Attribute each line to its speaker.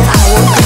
Speaker 1: 爱我